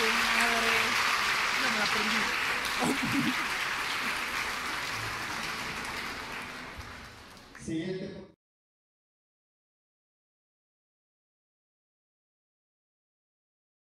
tu madre. No me la aprendí. Siguiente.